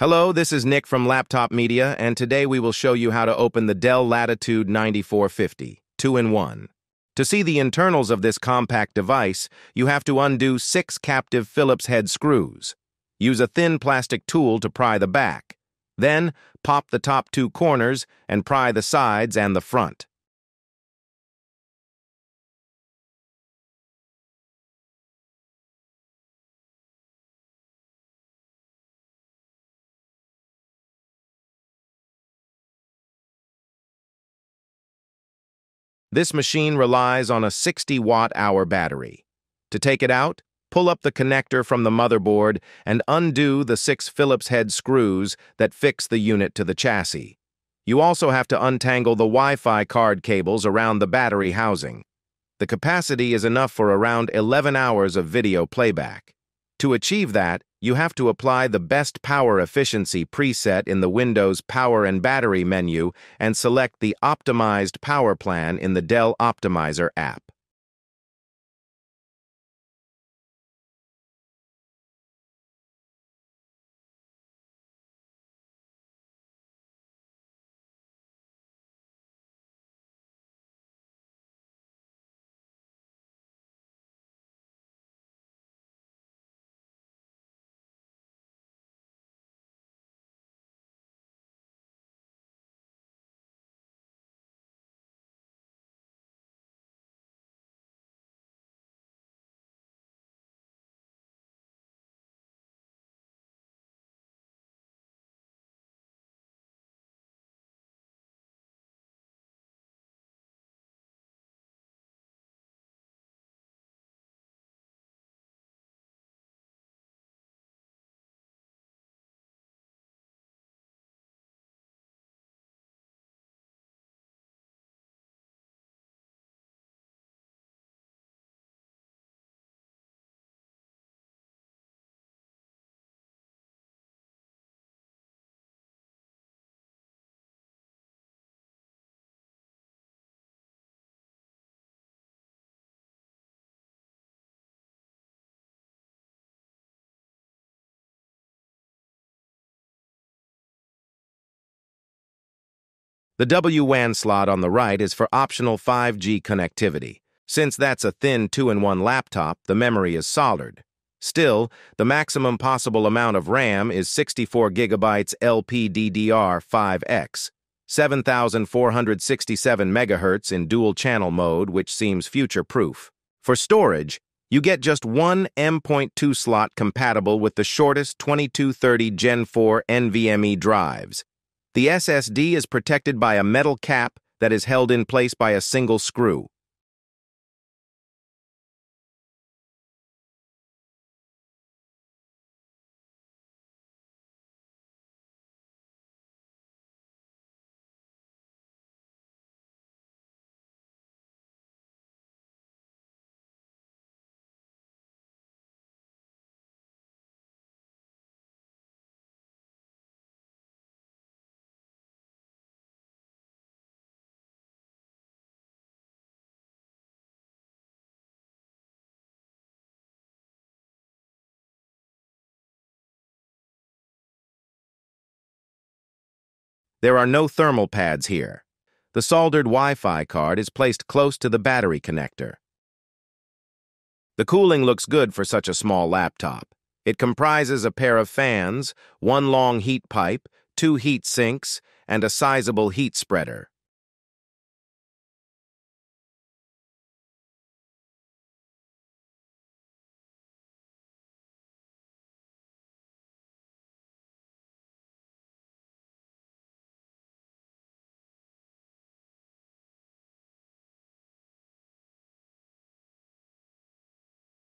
Hello, this is Nick from Laptop Media, and today we will show you how to open the Dell Latitude 9450, 2-in-1. To see the internals of this compact device, you have to undo six captive Phillips head screws. Use a thin plastic tool to pry the back. Then, pop the top two corners and pry the sides and the front. This machine relies on a 60 watt-hour battery. To take it out, pull up the connector from the motherboard and undo the six Phillips head screws that fix the unit to the chassis. You also have to untangle the Wi-Fi card cables around the battery housing. The capacity is enough for around 11 hours of video playback. To achieve that, you have to apply the best power efficiency preset in the Windows Power and Battery menu and select the Optimized Power Plan in the Dell Optimizer app. The WWAN slot on the right is for optional 5G connectivity. Since that's a thin 2-in-1 laptop, the memory is soldered. Still, the maximum possible amount of RAM is 64 gigabytes LPDDR5X, 7467 megahertz in dual-channel mode, which seems future-proof. For storage, you get just one M.2 slot compatible with the shortest 2230 Gen 4 NVMe drives, the SSD is protected by a metal cap that is held in place by a single screw. There are no thermal pads here. The soldered Wi-Fi card is placed close to the battery connector. The cooling looks good for such a small laptop. It comprises a pair of fans, one long heat pipe, two heat sinks, and a sizable heat spreader.